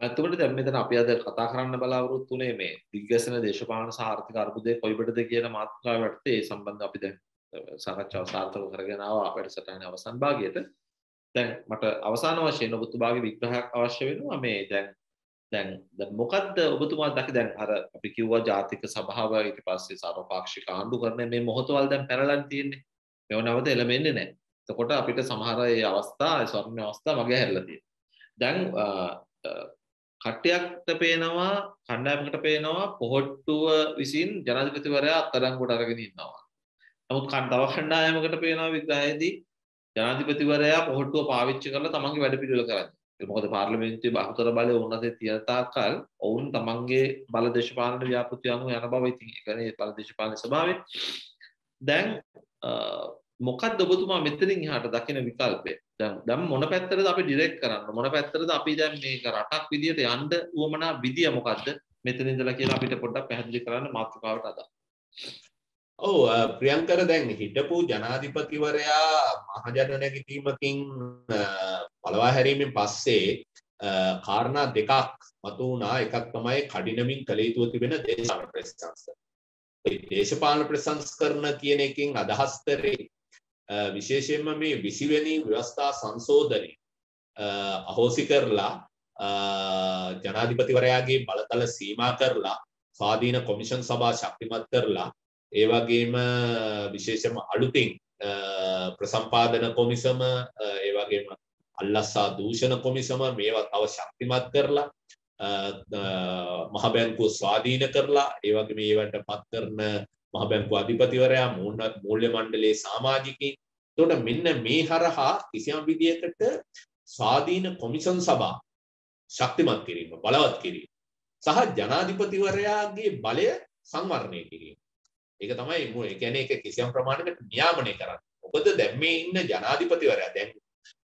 ඇත්තකට දැන් මෙතන අපි අද කතා කරන්න බලාපොරොත්තු වෙන්නේ මේ දිග්ගැසෙන දේශපාලන සහ ආර්ථික අර්බුදය කොයිබටද කියන මාතෘකාව යටතේ ඒ සම්බන්ධ අපි දැන් සාකච්ඡාව සාර්ථක කරගෙන ආවා වැඩසටහනේ අවසන් භාගයට. දැන් මට අවසාන වශයෙන් ඔබතුමාගේ විග්‍රහයක් අවශ්‍ය වෙනවා මේ දැන් දැන් දැන් මොකද්ද ඔබතුමා දකි දැන් අර අපි කිව්වා ජාතික සභාව ඊට පස්සේ සර්වපාක්ෂික ආණ්ඩු කරන මේ මොහොතවල දැන් පැනලන් තියෙන්නේ. මේව නැවත එළමෙන්නේ නැහැ. එතකොට අපිට සමහර ඒ අවස්ථා ස්වර්ණ අවස්ථා මගේ හැරලා තියෙනවා. දැන් කට්ටයක්ට පේනවා කණ්ඩායමකට පේනවා පොහොට්ටුව විසින් ජනාධිපතිවරයා අත්අඩංගුවට අරගෙන ඉන්නවා. නමුත් තව කණ්ඩායමකට පේනවා විග්‍රහයේදී ජනාධිපතිවරයා පොහොට්ටුව පාවිච්චි කරලා තමන්ගේ වැඩ පිළිවෙල කරන්නේ. මොකද පාර්ලිමේන්තුවේ බහුතර බලය ඔවුන් අතේ තියෙන තාක්කල් ඔවුන් තමන්ගේ බල දේශපාලන ව්‍යාපෘති අනුව යන බව ඉතින් ඒ කියන්නේ බල දේශපාලන ස්වභාවය. දැන් මොකක්ද ඔබතුමා මෙතනින් එහාට දකින විකල්පය? දැන් දැන් මොන පැත්තටද අපි ඩිරෙක්ට් කරන්න? මොන පැත්තටද අපි දැන් මේක රටක් විදියට යන්න උවමනා විදිය මොකද්ද? මෙතන ඉඳලා කියලා අපිට පොඩ්ඩක් පැහැදිලි කරන්න මාතෘකාවට අදාළ. ඔව් ප්‍රියංකර දැන් හිටපු ජනාධිපතිවරයා මහජන නැගිටීමකින් පළවා හැරීමෙන් පස්සේ කාරණා දෙකක් මතු වුණා එකක් තමයි කඩිනමින් කළ යුතුව තිබෙන දේශපාලන ප්‍රතිසංස්කරණ. ඒ දේශපාලන ප්‍රතිසංස්කරණ කියන එකෙන් අදහස් කරේ විශේෂයෙන්ම මේ 20 වෙනි ව්‍යවස්ථා සංශෝධනය අහෝසි කරලා ජනාධිපතිවරයාගේ බලතල සීමා කරලා ස්වාධීන කොමිෂන් සභා ශක්තිමත් කරලා ඒ වගේම විශේෂම අලුතින් ප්‍රසම්පාදන කොමිසම ඒ වගේම අල්ලස්සා දූෂණ කොමිසම මේවා තව ශක්තිමත් කරලා මහ බැංකුව ස්වාධීන කරලා ඒ වගේම ඒවට පත් කරන මහ බැංකුව අධිපතිවරයා මූල්‍ය මණ්ඩලයේ සමාජිකයින් එතකොට මෙන්න මේ හරහා කිසියම් විදියකට ස්වාධීන කොමිෂන් සභා ශක්තිමත් කිරීම බලවත් කිරීම සහ ජනාධිපතිවරයාගේ බලය සංවර්ණය කිරීම ඒක තමයි ඒ කියන්නේ ඒක කිසියම් ප්‍රමාණයකට නියාමනය කරන්න. මොකද දැන් මේ ඉන්න ජනාධිපතිවරයා දැන්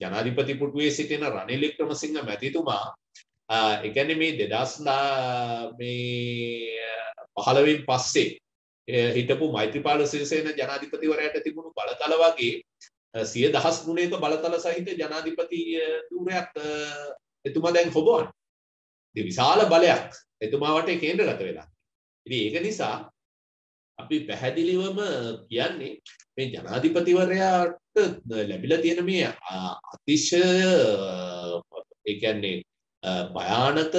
ජනාධිපති පුටුවේ සිටින රනිල් වික්‍රමසිංහ මැතිතුමා ඒ කියන්නේ මේ 2000 මේ 15 පස්සේ හිටපු මෛත්‍රීපාල සිරිසේන ජනාධිපතිවරයාට තිබුණු බලතල වගේ සිය දහස් ගුණයක බලතල සහිත ජනාධිපති ධූරයක් එතුමා දැන් හොබවන්නේ. ඉතින් විශාල බලයක් එතුමාට කේන්ද්‍රගත වෙලා. ඉතින් ඒක නිසා අපි පැහැදිලිවම කියන්නේ මේ ජනාධිපතිවරයාට ලැබිලා තියෙන මේ අතිශය ඒ කියන්නේ භයානක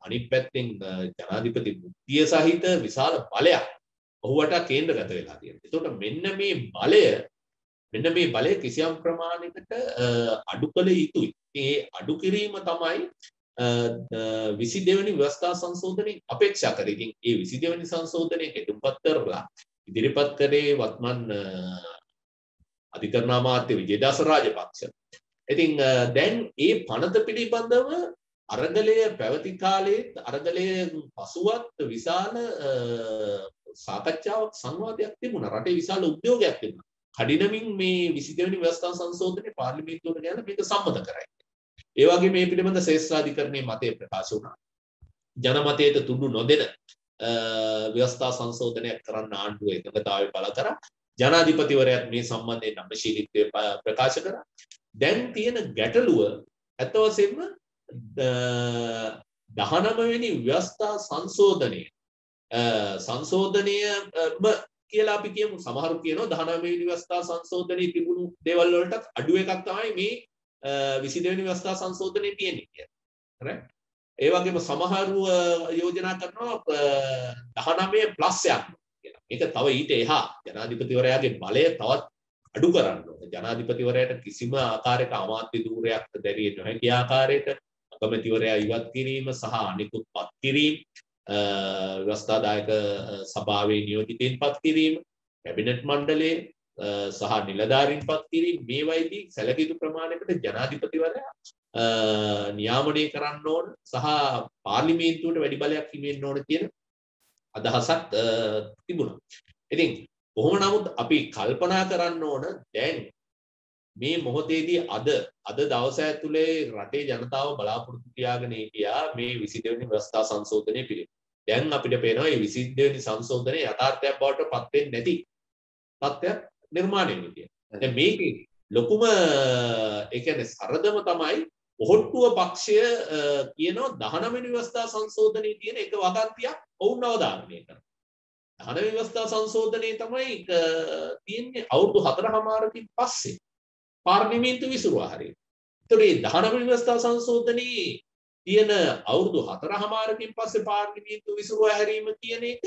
අනිත් පැත්තෙන් ජනාධිපති බුද්ධිය සහිත විශාල බලයක් ඔහුවට කේන්ද්‍රගත වෙලා තියෙනවා. එතකොට මෙන්න මේ බලය මෙන්න මේ බලය කිසියම් ප්‍රමාණයකට අඩු කළ යුතුයි. ඒ අඩු කිරීම තමයි විසි දෙවැනි ව්‍යවස්ථා සංශෝධනය අපේක්ෂා කර ඉතින් ඒ විසි දෙවැනි සංශෝධනය හෙටුම්පත් කරලා ඉදිරිපත් කරේ වත්මන් අධිකරණාමාත්‍ය විජේදාස රාජපක්ෂ. ඉතින් දැන් ඒ පනත පිළිබඳව අරගලය පැවති කාලයේත් අරගලය පසුවත් විශාල සාකච්ඡාවක් සංවාදයක් තිබුණා. රටේ විශාල උද්‍යෝගයක් තිබුණා. කඩිනමින් මේ 22 වෙනි ව්‍යවස්ථා සංශෝධනයේ පාර්ලිමේන්තුවට ගැන මේක සම්මත කරයි. ඒ වගේ මේ පිළිබඳ ශ්‍රේෂ්ඨාධිකරණයේ මතය ප්‍රකාශ වුණා. ජනමතයට තුඩු නොදෙන ව්‍යවස්ථා සංශෝධනයක් කරන්න ආණ්ඩුව එකඟතාවය පළ කරා. ජනාධිපතිවරයාත් මේ සම්බන්ධයෙන් නම්ශීලීත්වය ප්‍රකාශ කරා. දැන් තියෙන ගැටලුව ඇත්ත වශයෙන්ම 19 වෙනි ව්‍යවස්ථා සංශෝධනය සංශෝධනයම කියලා අපි කියමු සමහරු කියනවා 19 වෙනි ව්‍යවස්ථා සංශෝධනයේ තිබුණු දේවල් වලට අඩු එකක් තමයි මේ 22 වෙනි ව්‍යවස්ථා සංශෝධනයේ තියෙන්නේ කියලා. right? ඒ වගේම සමහරු යෝජනා කරනවා 19 ප්ලස් එකක් කියලා. මේක තව ඊට එහා ජනාධිපතිවරයාගේ බලය තවත් අඩු කරන්න ඕනේ. ජනාධිපතිවරයාට කිසිම ආකාරයක අමාත්‍ය ධූරයක් දැරිය නොහැකි ආකාරයට අගමැතිවරයා ඉවත් කිරීම සහ අනිකුත් පත් කිරීම ව්‍යවස්ථාදායක සභාවේ නියෝජිතයින් පත් කිරීම කැබිනට් මණ්ඩලයේ සහ නිලධාරීන් පත් කිරීම මේවයිදී සැලකිය යුතු ප්‍රමාණයකට ජනාධිපතිවරයා නියාමනය කරන්න ඕන සහ පාර්ලිමේන්තුවට වැඩි බලයක් හිමිවෙන්න ඕන කියන අදහසක් තිබුණා. ඉතින් කොහොම නමුත් අපි කල්පනා කරන්න ඕන දැන් මේ මොහොතේදී අද අද දවස ඇතුලේ රටේ ජනතාව බලාපොරොත්තු තියාගෙන හිටියා මේ 22 වෙනි ව්‍යවස්ථා සංශෝධනය පිළිබඳව. දැන් අපිට පේනවා මේ 22 වෙනි සංශෝධනය යථාර්ථයක් බවට පත් වෙන්නේ නැති තත්ත්වයක් නිර්මාණය වෙන්නේ කියලා. දැන් මේකේ ලොකුම ඒ කියන්නේ සරදම තමයි පොහොට්ටුව පක්ෂය කියනවා 19 වෙනි ව්‍යවස්ථා සංශෝධනයේ තියෙන එක වගන්තියක් ඔවුන් අවධාරණය කරනවා. 19 වෙනි ව්‍යවස්ථා සංශෝධනයේ තමයි තියෙන්නේ අවුරුදු 4කමාරකින් පස්සේ පාර්ලිමේන්තු විසුරුවා හරියට. ඒතකොට මේ 19 වෙනි ව්‍යවස්ථා සංශෝධනයේ තියෙන අවුරුදු 4කමාරකින් පස්සේ පාර්ලිමේන්තු විසුරුවා හැරීම කියන එක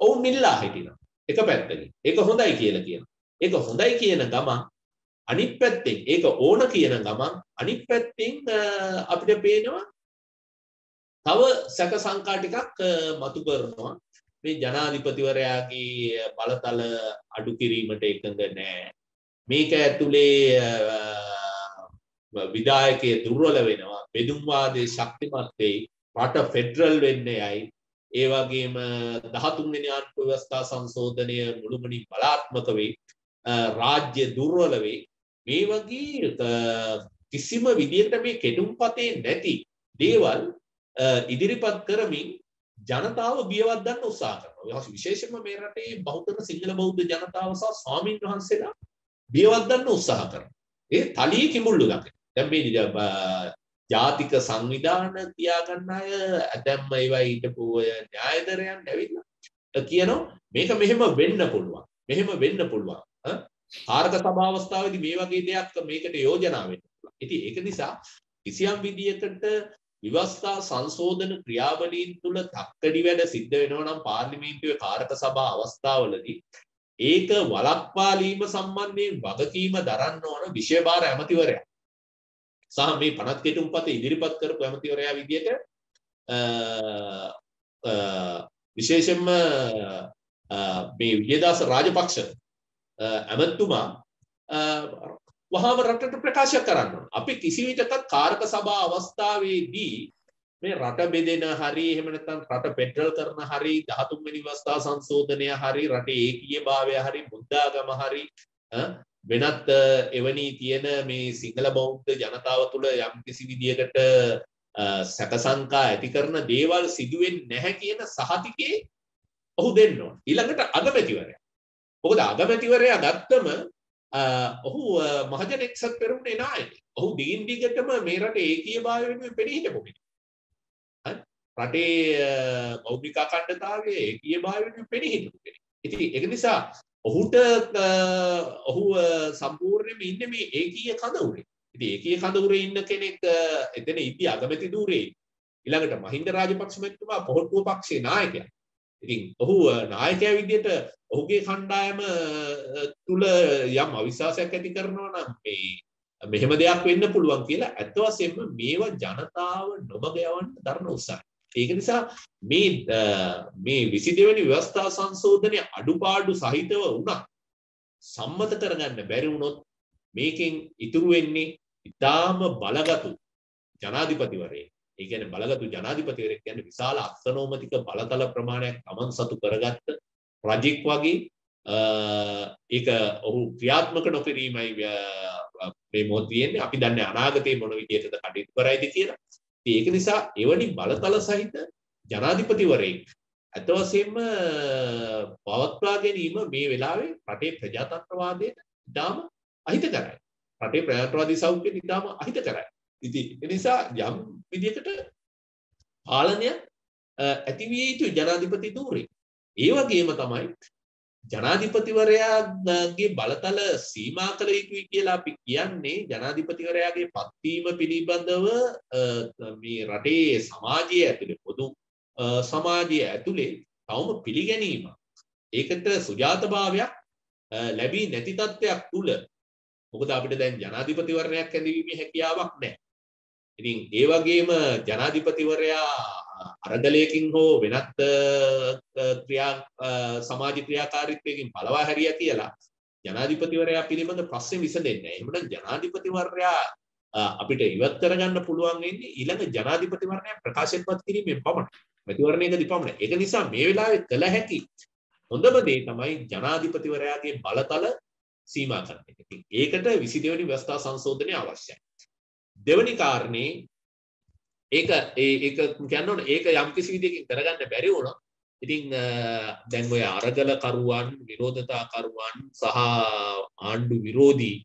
ඔවුන් ඉල්ලා හිටිනවා. එක පැත්තකින්. ඒක හොඳයි කියලා කියනවා. ඒක හොඳයි කියන ගමන් අනිත් පැත්තෙන් ඒක ඕන කියන ගමන් අනිත් පැත්තෙන් අපිට පේනවා තව සැක සංකා ටිකක් මතු කරනවා මේ ජනාධිපතිවරයාගේ බලතල අඩු කිරීමට එකඟ නෑ මේක ඇතුලේ විදායකයේ දුර්වල වෙනවා බෙදුම්වාදයේ ශක්තිමත් වෙයි රට ෆෙඩරල් වෙන්නේ යයි ඒ වගේම 13 වෙනි ආණ්ඩු ව්‍යවස්ථා සංශෝධනය මුළුමනින් බලාත්මක වෙයි රාජ්‍ය දුර්වල වෙයි මේ වගේ කිසිම විදියට මේ කෙටුම්පතේ නැති දේවල් ඉදිරිපත් කරමින් ජනතාව බියවත් ගන්න උත්සාහ කරනවා. විශේෂයෙන්ම මේ රටේ බෞද්ධ සිංහල බෞද්ධ ජනතාව සහ ස්වාමීන් වහන්සේලා බියවත් ගන්න උත්සාහ කරනවා. ඒ තලියේ කිඹුල්ලු දකින. දැන් මේ ජාතික සංවිධාන තියාගන්න අය ඇතැම්ම ඒවා හිටපු ඔය න්‍යායදරයන් ඇවිල්ලා කියනවා මේක මෙහෙම වෙන්න පුළුවන්. මෙහෙම වෙන්න පුළුවන්. කාරක සභා අවස්ථාවේදී මේ වගේ දෙයක් මේකට යෝජනා වෙන්න පුළුවන්. ඉතින් ඒක නිසා කිසියම් විදියකට විවස්ථා සංශෝධන ක්‍රියාවලීන් තුල තක්කඩි වැඩ සිද්ධ වෙනවා නම් පාර්ලිමේන්තුවේ කාරක සභා අවස්ථාවලදී ඒක වළක්වාලීම සම්බන්ධයෙන් වගකීම දරන්න ඕන විෂයභාර ඇමතිවරයා. සහ මේ පනත් කෙටුම්පත ඉදිරිපත් කරපු ඇමතිවරයා විදියට විශේෂයෙන්ම මේ විජේදාස රාජපක්ෂ ඇමතුමා වහාම රටට ප්‍රකාශ කරන්න අපි කිසි විටකත් කාරක සභා අවස්ථාවේදී මේ රට බෙදෙන හරි එහෙම නැත්නම් රට පෙට්‍රල් කරන හරි 13 වෙනි අවස්ථා සංශෝධනය හරි රටේ ඒකීයභාවය හරි බුද්ධාගම හරි වෙනත් එවැනි තියෙන මේ සිංහල බෞද්ධ ජනතාව තුළ යම් කිසි විදියකට සැකසංකා ඇති කරන දේවල් සිදුවෙන්නේ නැහැ කියන සහතිකේ ඔහු දෙන්න ඕන. ඊළඟට අගමැතිවරයා. මොකද අගමැතිවරයා ගත්තම ඔහු මහජන එක්සත් පෙරමුණේ නායකයෙක්. ඔහු දිගින් දිගටම මේ රටේ ඒකීයභාවය වෙනුවෙන් පෙනී හිටපු කෙනෙක්. රටේ මෞලික අඛණ්ඩතාවයේ ඒකීයභාවය වෙනුවෙන් පෙනී හිටපු කෙනෙක්. ඉතින් ඒක නිසා ඔහුට ඔහු සම්පූර්ණයෙන්ම ඉන්නේ මේ ඒකීය කඳවුරේ. ඉතින් ඒකීය කඳවුරේ ඉන්න කෙනෙක් එතන ඉදි අගමැති ධූරේ ඊළඟට මහින්ද රාජපක්ෂ මැතිතුමා පොහොට්ටුව පක්ෂයේ නායකයා. ඉතින් ඔහු නායකයා විදිහට ඔහුගේ කණ්ඩායම තුල යම් අවිශ්වාසයක් ඇති කරනවා නම් මේ මෙහෙම දෙයක් වෙන්න පුළුවන් කියලා ඇත්ත වශයෙන්ම මේවා ජනතාව නොමග යවන්න දරන උත්සාහය. ඒක නිසා මේ මේ 22 වෙනි ව්‍යවස්ථා සංශෝධනය අඩුපාඩු සහිතව වුණා සම්මත කරගන්න බැරි වුණොත් මේකෙන් ඉතුරු වෙන්නේ ඊටාම බලගතු ජනාධිපතිවරයෙක්. ඒ කියන්නේ බලගතු ජනාධිපතිවරයෙක් කියන්නේ විශාල අක්ෂණෝමතික බලතල ප්‍රමාණයක් Taman සතු කරගත්ත රජෙක් වගේ ඒක ඔහු ක්‍රියාත්මක නොකිරීමයි මේ මොහොත තියෙන්නේ. අපි දන්නේ අනාගතේ මොන විදිහටද කටයුතු කරයිද කියලා. ඒක නිසා එවැනි බලතල සහිත ජනාධිපතිවරයෙක් ඇත්ත වශයෙන්ම පවත්වා ගැනීම මේ වෙලාවේ රටේ ප්‍රජාතන්ත්‍රවාදයට ඉතාම අහිතකරයි. රටේ ප්‍රජාතන්ත්‍රවාදී සෞඛ්‍යයට ඉතාම අහිතකරයි. ඉතින් ඒ නිසා යම් විදිහකට පාලනය ඇති විය යුතු ජනාධිපති ධූරේ. ඒ වගේම තමයි ජනාධිපතිවරයාගේ බලතල සීමා කළ යුතුයි කියලා අපි කියන්නේ ජනාධිපතිවරයාගේ පත්වීම පිළිබඳව මේ රටේ සමාජය ඇතුලේ පොදු සමාජය ඇතුලේ තවම පිළිගැනීම ඒකට සුජාතභාවයක් ලැබී නැති තත්ත්වයක් තුල මොකද අපිට දැන් ජනාධිපතිවරණයක් ඇඳවීමේ හැකියාවක් නැහැ. ඉතින් ඒ වගේම ජනාධිපතිවරයා අරගලයකින් හෝ වෙනත් ක්‍රියා සමාජ ක්‍රියාකාරීත්වයකින් පළවා හැරියා කියලා ජනාධිපතිවරයා පිළිබඳ ප්‍රශ්නේ විසඳෙන්නේ නැහැ. එහෙනම් ජනාධිපතිවරයා අපිට ඉවත් කරගන්න පුළුවන් වෙන්නේ ඊළඟ ජනාධිපතිවරණය ප්‍රකාශයටපත් කිරීමෙන් පමණයි. මැතිවරණයකදී පමණයි. ඒක නිසා මේ වෙලාවේ කළ හැකි හොඳම දේ තමයි ජනාධිපතිවරයාගේ බලතල සීමා කරන එක. ඒකට 22 වෙනි ව්‍යවස්ථා සංශෝධනය අවශ්‍යයි. දෙවැනි කාරණේ ඒක ඒක කියන්න ඕනේ ඒක යම් කිසි විදිහකින් කරගන්න බැරි වුණා. ඉතින් දැන් ඔය අරගල කරුවන් විරෝධතා කරුවන් සහ ආණ්ඩු විරෝධී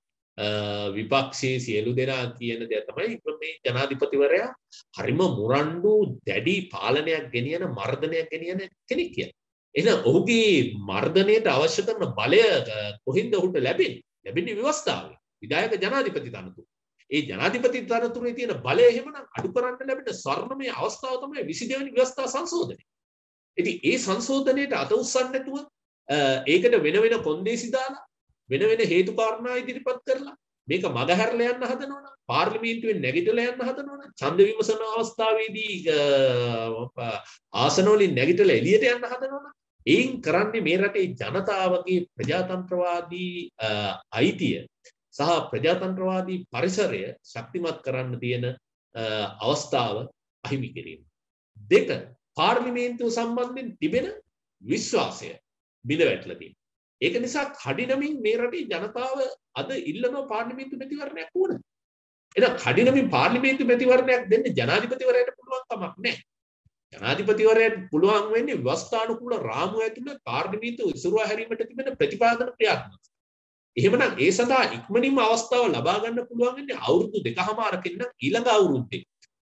විපක්ෂයේ සියලු දෙනා කියන දේ තමයි මේ ජනාධිපතිවරයා හරිම මුරණ්ඩු දැඩි පාලනයක් ගෙනියන මර්ධනයක් ගෙනියන කෙනෙක් කියලා. එහෙනම් ඔහුගේ මර්ධනයට අවශ්‍ය කරන බලය කොහින්ද ඔහුට ලැබෙන්නේ? ලැබෙන්නේ ව්‍යවස්ථාවෙන්. විධායක ජනාධිපති තනතුර. ඒ ජනාධිපති තනතුරේ තියෙන බලය එහෙමනම් අඩු කරන්න ලැබෙන ස්වර්ණමය අවස්ථාව තමයි 22 වෙනි ව්‍යවස්ථා සංශෝධනය. ඉතින් ඒ සංශෝධනයට අත උස්සන්න නැතුව ඒකට වෙන වෙන කොන්දේසි දාලා වෙන වෙන හේතු කාරණා ඉදිරිපත් කරලා මේක මගහැරලා යන්න හදනවනම් පාර්ලිමේන්තුවෙන් නැගිටලා යන්න හදනවනම් ඡන්ද විමසන අවස්ථාවේදී ආසන වලින් නැගිටලා එළියට යන්න හදනවනම් එයින් කරන්නේ මේ රටේ ජනතාවගේ ප්‍රජාතන්ත්‍රවාදී අයිතිය සහ ප්‍රජාතන්ත්‍රවාදී පරිසරය ශක්තිමත් කරන්න තියෙන අවස්ථාව අහිමි කිරීම. දෙක පාර්ලිමේන්තුව සම්බන්ධයෙන් තිබෙන විශ්වාසය බිඳ වැටලා තියෙනවා. ඒක නිසා කඩිනමින් මේ රටේ ජනතාව අද ඉල්ලනවා පාර්ලිමේන්තු මැතිවරණයක් ඕන. එහෙනම් කඩිනමින් පාර්ලිමේන්තු මැතිවරණයක් දෙන්න ජනාධිපතිවරයාට පුළුවන් කමක් නැහැ. ජනාධිපතිවරයාට පුළුවන් වෙන්නේ ව්‍යවස්ථානුකූල රාමුව ඇතුළේ පාර්ලිමේන්තුව ඉසුරුවා හැරීමට තිබෙන ප්‍රතිපාදන ක්‍රියාත්මක. එහෙමනම් ඒ සඳහා ඉක්මනින්ම අවස්ථාව ලබා ගන්න පුළුවන් වෙන්නේ අවුරුදු දෙකමාරකින් නම් ඊළඟ අවුරුද්දේ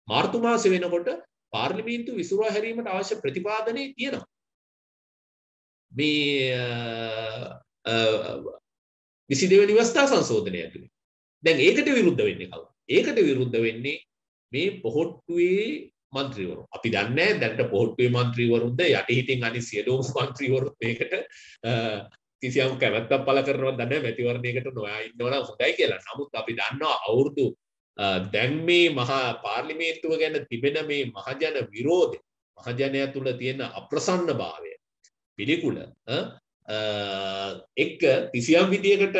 මාර්තු මාසේ වෙනකොට පාර්ලිමේන්තුව විසුරුවා හැරීමට අවශ්‍ය ප්‍රතිපාදනය තියෙනවා. මේ විසි දෙවනි වස්ථා සංශෝධනය ඇතුළේ. දැන් ඒකට විරුද්ධ වෙන්නේ කවුද? ඒකට විරුද්ධ වෙන්නේ මේ පොහොට්ටුවේ මන්ත්‍රීවරු. අපි දන්නේ දැන්ට පොහොට්ටුවේ මන්ත්‍රීවරුන්ද යටිහිටින් අනිත් සියලුම මන්ත්‍රීවරුත් මේකට කිසියම් කැමැත්තක් පළ කරනවා දන්නේ මැතිවරණයකට නොයා ඉන්නවනම් හොඳයි කියලා. නමුත් අපි දන්නවා අවුරුදු දැන් මේ මහා පාර්ලිමේන්තුව ගැන තිබෙන මේ මහජන විරෝධය මහජනයා තුළ තියෙන අප්‍රසන්න භාවය පිළිකුල එක්ක කිසියම් විදියකට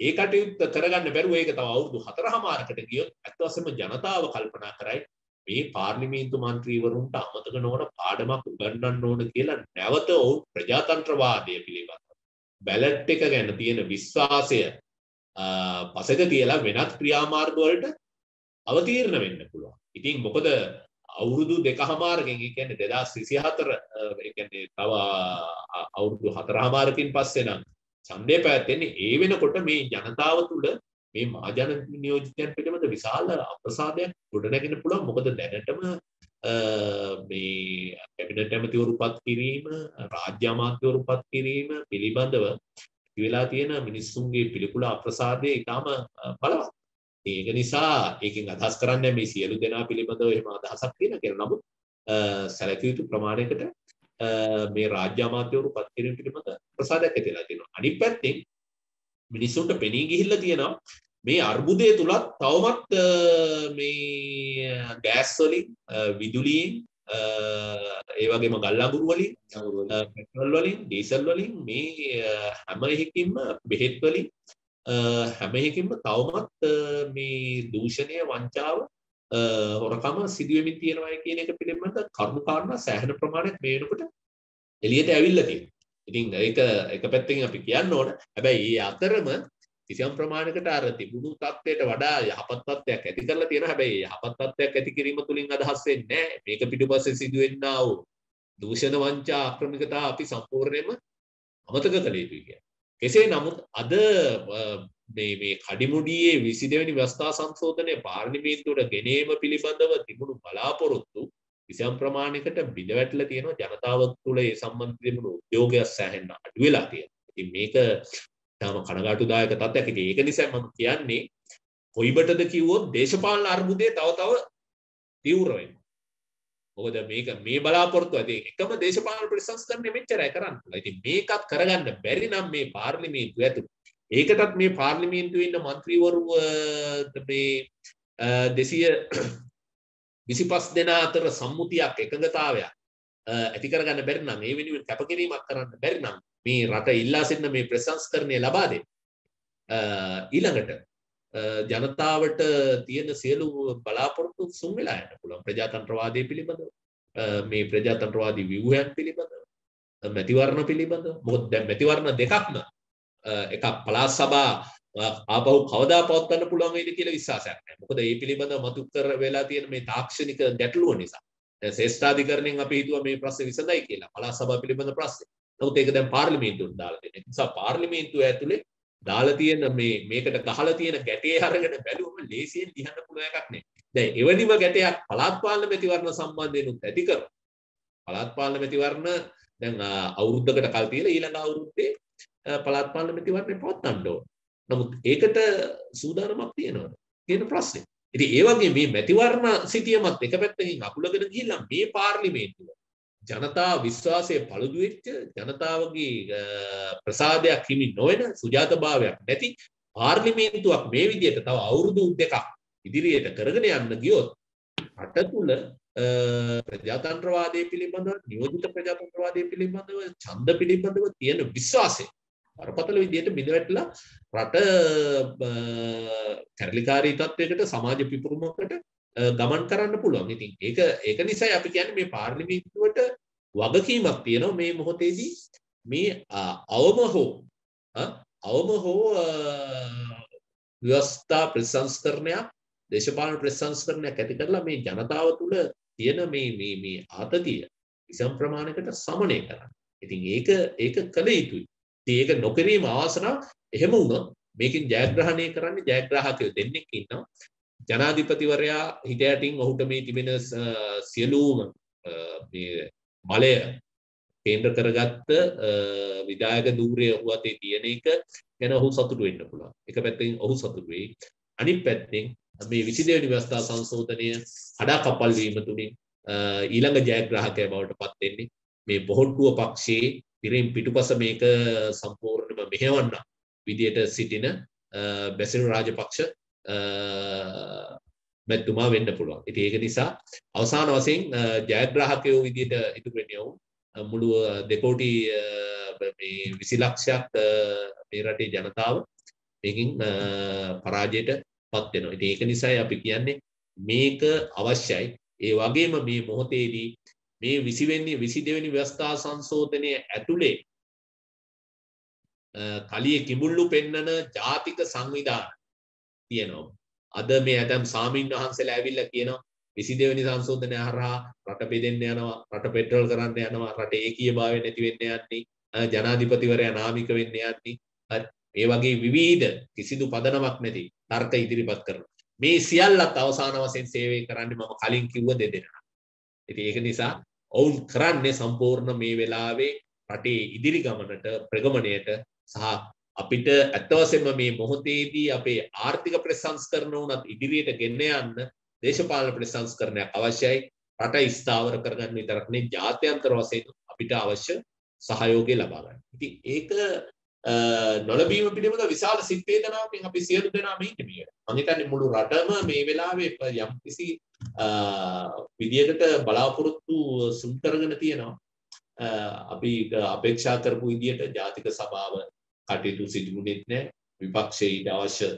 ඒ කටයුත්ත කරගන්න බැරුව ඒක තව අවුරුදු හතරහමාරකට ගියොත් ඇත්ත වශයෙන්ම ජනතාව කල්පනා කරයි මේ පාර්ලිමේන්තු මන්ත්‍රීවරුන්ට අමතක නොවන පාඩමක් උගන්වන්න ඕන කියලා නැවත ඔවුන් ප්‍රජාතන්ත්‍රවාදය පිළිබඳ බැලට් එක ගැන තියෙන විශ්වාසය පසක කියලා වෙනත් ක්‍රියාමාර්ග වලට අවතීර්ණ වෙන්න පුළුවන්. ඉතින් මොකද අවුරුදු දෙකහමාරකින් ඒ කියන්නේ 2024 ඒ කියන්නේ තව අවුරුදු හතරහමාරකින් පස්සේ නම් ඡන්දය පැවැත්වෙන්නේ ඒ වෙනකොට මේ ජනතාව තුළ මේ මහජන නියෝජිතයන් පිළිබඳ විශාල අප්‍රසාදයක් ගොඩනැගෙන පුළුවන් මොකද දැනටම මේ කැබිනට් ඇමතිවරු පත් කිරීම රාජ්‍ය අමාත්‍යවරු පත් කිරීම පිළිබඳව වෙලා තියෙන මිනිස්සුන්ගේ පිළිකුල අප්‍රසාදය ඉතාම බලවත් ඒක නිසා ඒකෙන් අදහස් කරන්නේ මේ සියලු දෙනා පිළිබඳව එහෙම අදහසක් තියෙන කියලා. නමුත් සැලකිය යුතු ප්‍රමාණයකට මේ රාජ්‍ය අමාත්‍යවරු පත් කිරීම පිළිබඳ ප්‍රසාදයක් ඇතිලා තියෙනවා. අනිත් පැත්තෙන් මිනිස්සුන්ට පෙනී ගිහිල්ලා තියෙනවා මේ අර්බුදය තුලත් තවමත් මේ ගෑස් වලින් විදුලියෙන් ඒ වගේම ගල් අඟුරු වලින් පෙට්‍රල් වලින් ඩීසල් වලින් මේ හැම එකකින්ම බෙහෙත් වලින් හැම එකකින්ම තවමත් මේ දූෂණය වංචාව හොරකම සිදුවෙමින් තියෙනවා කියන එක පිළිබඳ කරුණු කාරණා සෑහෙන ප්‍රමාණයක් මේ වෙනකොට එළියට ඇවිල්ලා තියෙනවා. ඉතින් ඒක එක පැත්තකින් අපි කියන්න ඕන. හැබැයි මේ අතරම කිසියම් ප්‍රමාණයකට අර තිබුණු තත්ත්වයට වඩා යහපත් තත්ත්වයක් ඇති කරලා තියෙනවා. හැබැයි යහපත් තත්ත්වයක් ඇති කිරීම තුලින් අදහස් වෙන්නේ නැහැ. මේක පිටුපස්සේ සිදුවෙන්නා වූ දූෂණ වංචා ආක්‍රමිකතා අපි සම්පූර්ණයෙන්ම අමතක කළ යුතුයි කියන්නේ. කෙසේ නමුත් අද මේ මේ කඩිමුඩියේ 22 වෙනි ව්‍යවස්ථා සංශෝධනය පාර්ලිමේන්තුවට ගෙනීම පිළිබඳව තිබුණු බලාපොරොත්තු කිසියම් ප්‍රමාණයකට බිඳ වැටලා තියෙනවා ජනතාව තුළ ඒ සම්බන්ධ තිබුණු උද්‍යෝගයක් සෑහෙන්න අඩු වෙලා තියෙනවා. ඉතින් මේක තාම කනගාටුදායක තත්ත්වයක්. ඉතින් ඒක නිසා මම කියන්නේ කොයිබටද කිව්වොත් දේශපාලන අර්බුදය තව තව තීව්‍ර වෙනවා. මොකද මේක මේ බලාපොරොත්තු ඇති එකම දේශපාලන ප්‍රතිසංස්කරණය මෙච්චරයි කරන්න පුළුවන්. ඉතින් මේකත් කරගන්න බැරි නම් මේ පාර්ලිමේන්තුව ඇතුළු. ඒකටත් මේ පාර්ලිමේන්තුවේ ඉන්න മന്ത്രിවරු මේ 225 දෙනා අතර සම්මුතියක් එකඟතාවයක් ඇති කරගන්න බැරි නම් ඒ වෙනුවෙන් කැපකිරීමක් කරන්න බැරි නම් මේ රට ඉල්ලා සිටින මේ ප්‍රශංස්කරණය ලබා දෙන්න. ඊළඟට ජනතාවට තියෙන සියලු බලාපොරොත්තු සුන් වෙලා යන්න පුළුවන් ප්‍රජාතන්ත්‍රවාදය පිළිබඳව මේ ප්‍රජාතන්ත්‍රවාදී ව්‍යුහයන් පිළිබඳව මැතිවරණ පිළිබඳව මොකද දැන් මැතිවරණ දෙකක්ම එකක් පළාත් සභා ආපහු කවදා පවත්වන්න පුළුවන් වෙයිද කියලා විශ්වාසයක් නැහැ. මොකද මේ පිළිබඳව මතු කර වෙලා තියෙන මේ තාක්ෂණික ගැටලුව නිසා. දැන් ශ්‍රේෂ්ඨාධිකරණයෙන් අපි හිතුවා මේ ප්‍රශ්නේ විසඳයි කියලා. පළාත් සභාව පිළිබඳ ප්‍රශ්නේ. නමුත් ඒක දැන් පාර්ලිමේන්තුවට දාලා තියෙනවා. ඒ නිසා පාර්ලිමේන්තුව ඇතුලේ දාලා තියෙන මේ මේකට ගහලා තියෙන ගැටේ අරගෙන බැලුවම ලේසියෙන් ලියන්න පුළුවන් එකක් නෙවෙයි. දැන් එවැනිම ගැටයක් පළාත් පාලන මැතිවරණ සම්බන්ධයෙන් උත් ඇති කරනවා. පළාත් පාලන මැතිවරණ දැන් අවුරුද්දකට කල් තියලා ඊළඟ අවුරුද්දේ පළාත් පාලන මැතිවරණය පවත්වන්න ඕන. නමුත් ඒකට සූදානමක් තියෙනවද කියන ප්‍රශ්නේ. ඉතින් ඒ වගේ මේ මැතිවරණ සිටියමත් එක පැත්තකින් අකුලගෙන ගිහිල්ලා මේ පාර්ලිමේන්තුව ජනතා විශ්වාසය පළුදු වෙච්ච ජනතාවගේ ප්‍රසාදයක් හිමි නොවන සුජාතභාවයක් නැති පාර්ලිමේන්තුවක් මේ විදිහට තව අවුරුදු දෙකක් ඉදිරියට කරගෙන යන්න ගියොත් රට තුල ප්‍රජාතන්ත්‍රවාදය පිළිබඳව නියෝජිත ප්‍රජාතන්ත්‍රවාදය පිළිබඳව ඡන්ද පිළිබඳව තියෙන විශ්වාසය බරපතල විදිහට බිඳවැටලා රට කැරලිකාරී තත්වයකට සමාජ පිපුරුමකට ගමන් කරන්න පුළුවන්. ඉතින් ඒක ඒක නිසා අපි කියන්නේ මේ පාර්ලිමේන්තුවට වගකීමක් තියෙනවා මේ මොහොතේදී මේ අවම හෝ අවම හෝ ව්‍යවස්ථා ප්‍රසංස්කරණයක් දේශපාලන ප්‍රසංස්කරණයක් ඇති කරලා මේ ජනතාව තුළ තියෙන මේ මේ මේ ආතතිය කිසියම් ප්‍රමාණයකට සමනය කරන්න. ඉතින් ඒක ඒක කළ යුතුයි. ඒක නොකිරීම අවසනාව එහෙම වුණොත් මේකෙන් ජයග්‍රහණය කරන්නේ ජයග්‍රාහකයෝ දෙන්නෙක් ඉන්නවා. ජනාධිපතිවරයා හිතයටින් ඔහුට මේ තිබෙන සියලුම මේ බලය කේන්ද්‍ර කරගත්ත විදායක ධූරය ඔහු අතේ තියෙන එක ගැන ඔහු සතුටු වෙන්න පුළුවන්. එක පැත්තකින් ඔහු සතුටු වෙයි. අනිත් පැත්තෙන් මේ 22 වෙනි ව්‍යවස්ථා සංශෝධනය හඩා කපල් වීම තුලින් ඊළඟ ජයග්‍රාහකයා බවට පත් වෙන්නේ මේ බොහොට්ටුව පක්ෂයේ පිරින් පිටුපස මේක සම්පූර්ණයෙන්ම මෙහෙවන්න විදියට සිටින බැසිල් රාජපක්ෂ මැතිතුමා වෙන්න පුළුවන්. ඉතින් ඒක නිසා අවසාන වශයෙන් ජයග්‍රාහකයෝ විදියට ඉදිරි වෙන්නේ වුන් මුළු දෙකෝටි මේ 20 ලක්ෂයක් මේ රටේ ජනතාව මේකින් පරාජයට පත් වෙනවා. ඉතින් ඒක නිසායි අපි කියන්නේ මේක අවශ්‍යයි. ඒ වගේම මේ මොහොතේදී මේ 20 වෙනි 22 වෙනි ව්‍යවස්ථා සංශෝධනයේ ඇතුලේ කලියේ කිඹුල්ලු පෙන්නන ජාතික සංවිධාන තියෙනවා. අද මේ ඇතම් සාමීන් වහන්සේලා ඇවිල්ලා කියනවා 22 වෙනි සංශෝධනය හරහා රට බෙදෙන්න යනවා, රට පෙට්‍රල් කරන්න යනවා, රට ඒකීයභාවය නැති වෙන්න යන්නේ, ජනාධිපතිවරයා නාමික වෙන්න යන්නේ. හරි. මේ වගේ විවිධ කිසිදු පදනමක් නැති තර්ක ඉදිරිපත් කරනවා. මේ සියල්ලත් අවසාන වශයෙන් සේවය කරන්නේ මම කලින් කිව්ව දෙදෙනා. ඉතින් ඒක නිසා ඔවුන් කරන්නේ සම්පූර්ණ මේ වෙලාවේ රටේ ඉදිරි ගමනට ප්‍රගමණයට සහ අපිට ඇත්ත වශයෙන්ම මේ මොහොතේදී අපේ ආර්ථික ප්‍රසංස්කරණ උනත් ඉදිරියට ගෙන්න යන්න දේශපාලන ප්‍රසංස්කරණයක් අවශ්‍යයි. රට ස්ථාවර කරගන්න විතරක් නෙවෙයි ජාත්‍යන්තර වශයෙන් අපිට අවශ්‍ය සහයෝගය ලබා ගන්න. ඉතින් ඒක නොලබීම පිළිබඳ විශාල සිත් වේදනාවකින් අපි සියලු දෙනාම ඉන්නේ මේකට. මම හිතන්නේ මුළු රටම මේ වෙලාවේ යම්කිසි විදියකට බලාපොරොත්තු සුන් කරගෙන තියෙනවා. අපි අපේක්ෂා කරපු විදියට ජාතික සභාව කටයුතු සිදුුණෙත් නැහැ. විපක්ෂයේ ඊට අවශ්‍ය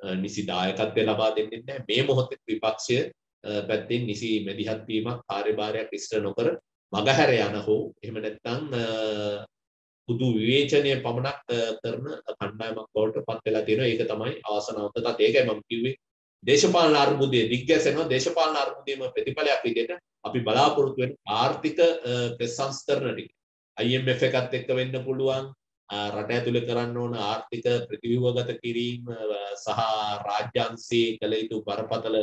නිසි දායකත්වය ලබා දෙන්නේ නැහැ. මේ මොහොතේ විපක්ෂය පැත්තෙන් නිසි මැදිහත් වීමක් කාර්යභාරයක් ඉෂ්ට නොකර මගහැර යන හෝ එහෙම නැත්නම් පුදු විවේචනය පමණක් කරන කණ්ඩායමක් බවට පත් වෙලා තියෙනවා. ඒක තමයි ආසනවන්ත තත්. ඒකයි මම කිව්වේ දේශපාලන අර්බුදය දිග්ගැසෙනවා. දේශපාලන අර්බුදයේම ප්‍රතිඵලයක් විදිහට අපි බලාපොරොත්තු වෙන ආර්ථික ප්‍රසංස්කරණ ටික IMF එකත් එක්ක වෙන්න පුළුවන්. රට ඇතුළේ කරන්න ඕන ආර්ථික ප්‍රතිව්‍යුහගත කිරීම සහ රාජ්‍යංශයේ කළ යුතු බරපතල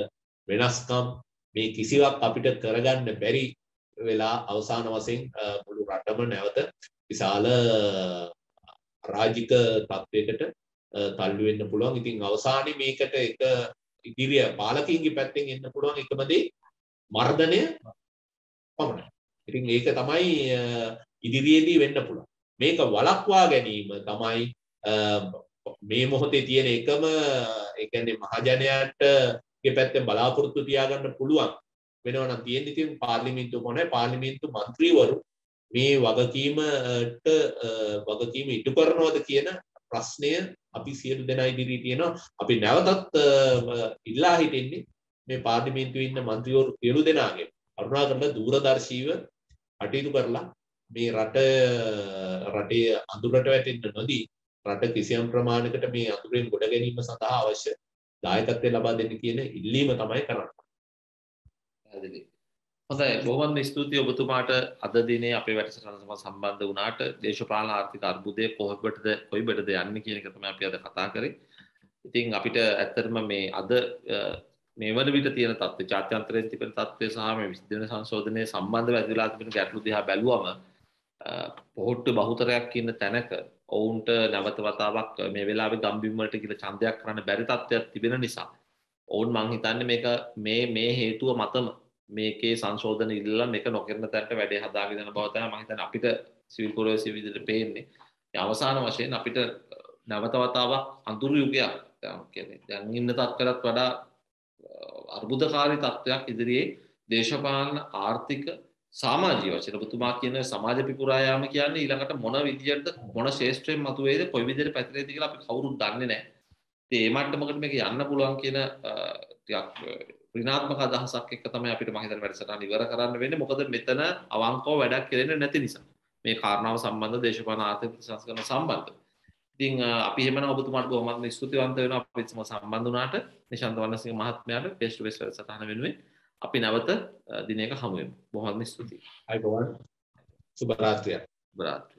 වෙනස්කම් මේ කිසිවක් අපිට කරගන්න බැරි වෙලා අවසාන වශයෙන් මුළු රටම නැවත විශාල රාජික තත්වයකට තල්ලු වෙන්න පුළුවන්. ඉතින් අවසානයේ මේකට එක ඉදිරිය පාලකීන්ගේ පැත්තෙන් එන්න පුළුවන් එකම දේ මර්ධනය පමණයි. ඉතින් ඒක තමයි ඉදිරියේදී වෙන්න පුළුවන්. මේක වළක්වා ගැනීම තමයි මේ මොහොතේ තියෙන එකම ඒ කියන්නේ මහජනයාට ගේ පැත්තෙන් බලාපොරොත්තු තියාගන්න පුළුවන් වෙනවා නම් තියෙන්නේ. ඉතින් පාර්ලිමේන්තුව කොහොමද? පාර්ලිමේන්තු മന്ത്രിවරු මේ වගකීමට වගකීම ඉටු කරනවද කියන ප්‍රශ්නය අපි සියලු දෙනා ඉදිරියේ තියෙනවා. අපි නැවතත් ඉල්ලා හිටින්නේ මේ පාර්ලිමේන්තුවේ ඉන්න മന്ത്രിවරු සියලු දෙනාගේ කරුණාකරලා දූරදර්ශීව කටයුතු කරලා මේ රට රටේ අඳුරට වැටෙන්න නොදී රට කිසියම් ප්‍රමාණයකට මේ අඳුරෙන් ගොඩ ගැනීම සඳහා අවශ්‍ය දායකත්වය ලබා දෙන්න කියන ඉල්ලීම තමයි කරන්නේ. පැහැදිලි. හොඳයි බොහොම ස්තුතියි ඔබතුමාට අද දිනේ අපේ වැඩසටහන සමග සම්බන්ධ වුණාට දේශපාලන ආර්ථික අර්බුදය කොහොමටද කොයිබටද යන්නේ කියන එක තමයි අපි අද කතා කරේ. ඉතින් අපිට ඇත්තටම මේ අද මේ වන විට තියෙන තත්ත්වය ජාත්‍යන්තරයෙන් තිබෙන තත්ත්වය සහ මේ විද්‍යාන සංශෝධනයේ සම්බන්ධව ඇතිවලා තිබෙන ගැටලු දිහා බැලුවම පොහොට්ටු බහුතරයක් ඉන්න තැනක ඔවුන්ට නැවත වතාවක් මේ වෙලාවේ ගම්බිම් වලට කියලා ඡන්දයක් කරන්න බැරි තත්ත්වයක් තිබෙන නිසා. ඔවුන් මං හිතන්නේ මේක මේ මේ හේතුව මතම මේකේ සංශෝධන ඉල්ලලා මේක නොකරන තැනට වැඩේ හදාගෙන යන බව තමයි මම හිතන්නේ. අපිට සිවිල් පුරවැසිය විදිහට පේන්නේ. ඒ අවසාන වශයෙන් අපිට නැවත වතාවක් අඳුරු යුගයක් කියන්නේ. දැන් ඉන්න තත්ත්වයට වඩා අර්බුදකාරී තත්ත්වයක් ඉදිරියේ දේශපාලන ආර්ථික සමාජීය වශයෙන් ඔබතුමා කියන සමාජ පිපුරා යාම කියන්නේ ඊළඟට මොන විදියට මොන ශේෂ්ත්‍රයෙන් මතුවේද කොයි විදියට පැතිරෙයිද කියලා අපි කවුරුත් දන්නේ නැහැ. ඉතින් ඒ මට්ටමකට මේක යන්න පුළුවන් කියන ටිකක් ඍණාත්මක අදහසක් එක්ක තමයි අපිට මම හිතන්නේ වැඩසටහන ඉවර කරන්න වෙන්නේ. මොකද මෙතන අවංකව වැඩක් කෙරෙන්නේ නැති නිසා. මේ කාරණාව සම්බන්ධ දේශපාලන ආර්ථික ප්‍රතිසංස්කරණ සම්බන්ධ. ඉතින් අපි එහෙමනම් ඔබතුමාට බොහොමත්ම ස්තුතිවන්ත වෙනවා අපිත් සම්බන්ධ වුණාට නිශාන්ත වර්ණසිංහ මහත්මයාට ෆේස් ටු ෆේස් වැඩසටහන වෙනුවෙන් අපි නැවත දිනයක හමු වෙමු. බොහොමත්ම ස්තුතියි. අයිබෝවන්. සුබ රාත්‍රියක්. සුබ රාත්‍රියක්.